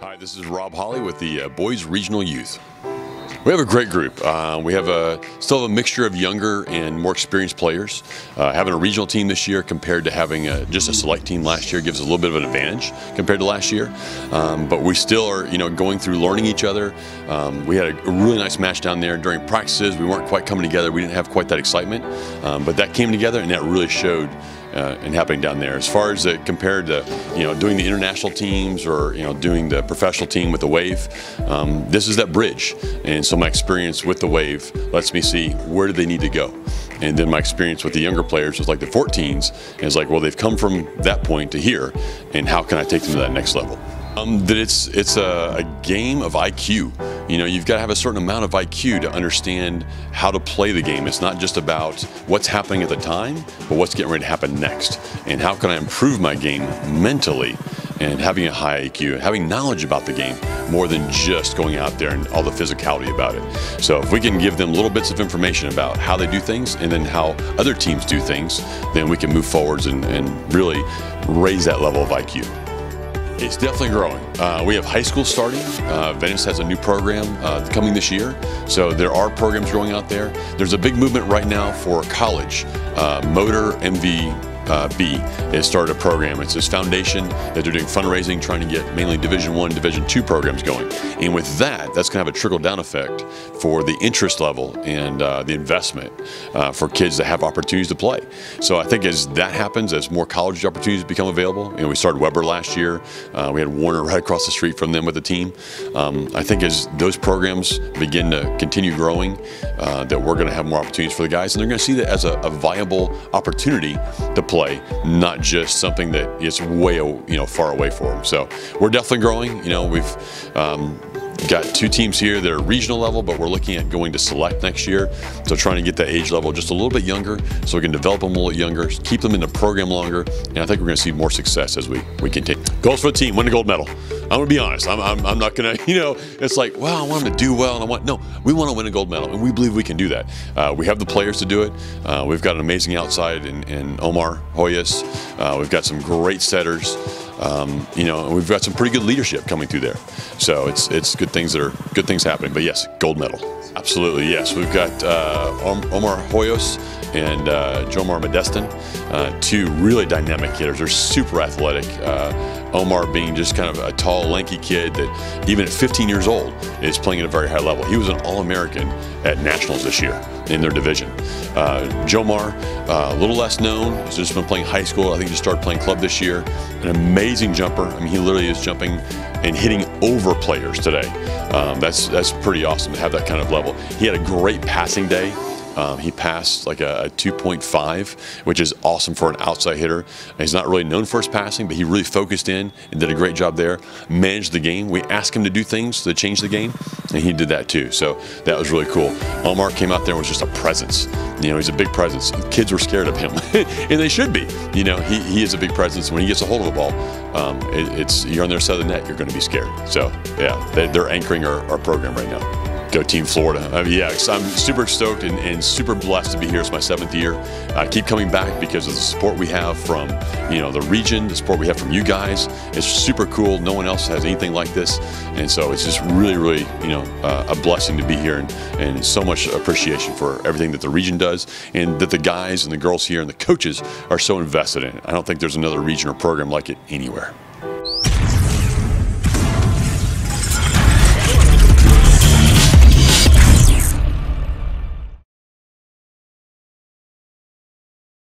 Hi, this is Rob Holley with the uh, Boys Regional Youth. We have a great group. Uh, we have a still have a mixture of younger and more experienced players. Uh, having a regional team this year compared to having a, just a select team last year gives us a little bit of an advantage compared to last year. Um, but we still are, you know, going through learning each other. Um, we had a, a, really nice match down there during practices. We weren't quite coming together. We didn't have quite that excitement, um, but that came together and that really showed uh, and happening down there. As far as it compared to, you know, doing the international teams or you know doing the professional team with the Wave, um, this is that bridge. And so my experience with the Wave lets me see where do they need to go. And then my experience with the younger players was like the 14s, is like, well, they've come from that point to here, and how can I take them to that next level? Um, that it's it's a, a, game of IQ. You know, you've got to have a certain amount of IQ to understand how to play the game. It's not just about what's happening at the time, but what's getting ready to happen next, and how can I improve my game mentally, and having a high IQ, having knowledge about the game more than just going out there and all the physicality about it. So if we can give them little bits of information about how they do things and then how other teams do things, then we can move forwards and, and really raise that level of IQ. It's definitely growing. Uh, we have high school starting. Uh, Venice has a new program uh, coming this year. So there are programs growing out there. There's a big movement right now for college. Uh, Motor MV uh, B has started a program. It's this foundation that they're doing fundraising, trying to get mainly Division One, Division Two programs going. And with that, that's going to have a trickle down effect for the interest level and uh, the investment uh, for kids that have opportunities to play. So I think as that happens, as more college opportunities become available, you know, we started Webber last year. Uh, we had Warner right across the street from them with the team. Um, I think as those programs begin to continue growing, uh, that we're going to have more opportunities for the guys, and they're going to see that as a, a viable opportunity to play play, not just something that is way you know far away for them. So we're definitely growing. You know, we've um, got two teams here that are regional level, but we're looking at going to select next year. So trying to get that age level just a little bit younger so we can develop them a little younger, keep them in the program longer, and I think we're going to see more success as we, we continue. Goals for the team, win a gold medal. I'm going to be honest. I'm, I'm, I'm not going to, you know, it's like, well, I want them to do well, and I want, no, we want to win a gold medal, and we believe we can do that. Uh, we have the players to do it. Uh, we've got an amazing outside in, in Omar Hoyos. Uh, we've got some great setters. Um, you know, we've got some pretty good leadership coming through there. So it's it's good things that are good things happening. But yes, gold medal. Absolutely, yes. We've got uh, Omar Hoyos and uh, Jomar Modestin, uh, two really dynamic hitters. They're super athletic. Uh, Omar being just kind of a tall, lanky kid that even at 15 years old is playing at a very high level. He was an All-American at Nationals this year in their division. Uh, Jomar, uh, a little less known, has just been playing high school. I think he just started playing club this year. An amazing jumper. I mean, he literally is jumping and hitting over players today. Um, that's that's pretty awesome to have that kind of level. He had a great passing day. Um, he passed like a, a 2.5, which is awesome for an outside hitter. He's not really known for his passing, but he really focused in and did a great job there. Managed the game. We asked him to do things to change the game, and he did that too. So that was really cool. Omar came out there and was just a presence. You know, he's a big presence. Kids were scared of him, and they should be. You know, he, he is a big presence. When he gets a hold of the ball, um, it, it's you're on their side of the net, you're going to be scared. So yeah, they, are anchoring our, our program right now. Go Team Florida. I mean, yeah, I'm super stoked and, and, super blessed to be here. It's my seventh year. I keep coming back because of the support we have from, you know, the region, the support we have from you guys. It's super cool. No one else has anything like this. And so it's just really, really, you know, uh, a blessing to be here and, and so much appreciation for everything that the region does and that the guys and the girls here and the coaches are so invested in it. I don't think there's another region or program like it anywhere.